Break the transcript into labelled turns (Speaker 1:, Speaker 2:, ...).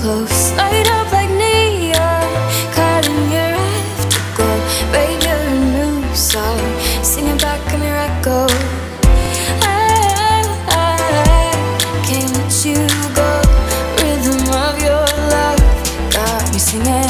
Speaker 1: close Light up like neon Caught in your afterglow. Radio new song Singing back in your echo. I can't let you go. Rhythm of your love Got me singing.